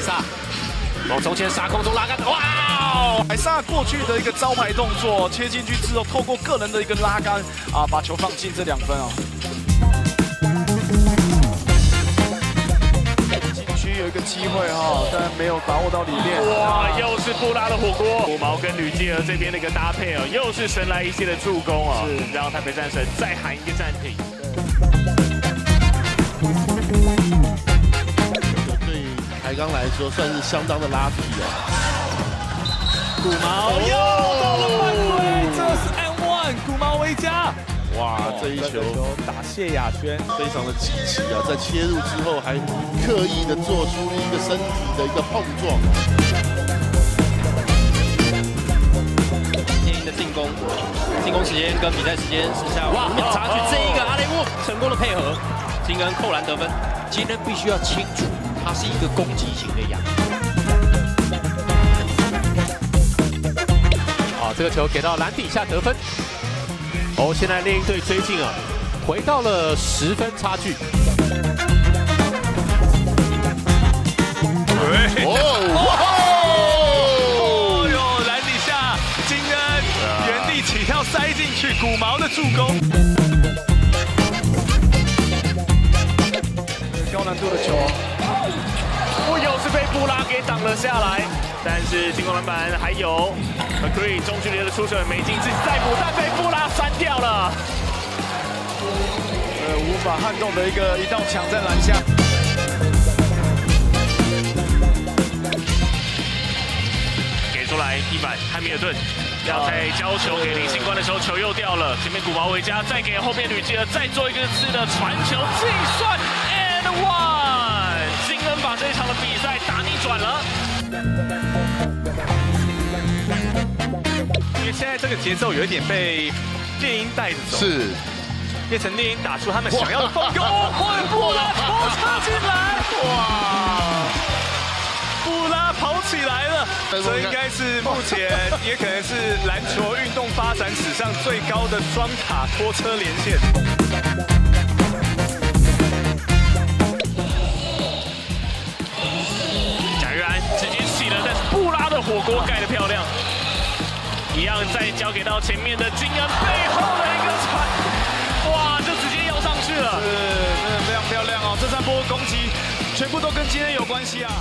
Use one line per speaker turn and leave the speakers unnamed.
海萨往中间杀空中拉杆，哇！
海萨过去的一个招牌动作切进去之后，透过个人的一个拉杆啊，把球放进这两分哦。禁区有一个机会哈，但没有把握到里面。
哇！又是布拉的火锅，虎毛跟吕继儿这边的一个搭配哦，又是神来一些的助攻哦，让台北战神再喊一个暂停。
对台钢来说算是相当的拉皮哦。
古毛又到了犯规，这是 M one，古毛回家。
哇，这一球
打谢亚轩，
非常的积极啊，在切入之后还刻意的做出一个身体的一个碰撞。
今天的进攻，进攻时间跟比赛时间剩下五秒差距，这一个阿雷乌成功的配合，金恩扣篮得分。金恩必须要清楚，他是一个攻击型的羊。
好，这个球给到篮底下得分。哦，现在另一队追进啊，回到了十分差距。
哦哟，篮底下金恩原地起跳塞进去，古毛的助攻。高难度的球，
不又是被布拉给挡了下来，但是进攻篮板还有 McCree 中距离的出手没进，自己再补，但被布拉删掉了。
呃，无法撼动的一个一道墙在篮下。
给出来一板汉密尔顿要在交球给林星官的时候，球又掉了。前面古毛维加，再给后面吕吉尔再做一个次的传球计把这一场的比赛打逆转了。
因为现在这个节奏有一点被猎鹰带着走，
是，
变成猎鹰打出他们想要的风格。哦，布拉头插进来，哇！布拉跑起来了，这应该是目前也可能是篮球运动发展史上最高的双塔拖车连线。
锅盖的漂亮，一样再交给到前面的金恩背后的一个传，哇，就直接要上去了。
是，真的非常漂亮哦！这三波攻击全部都跟金恩有关系啊。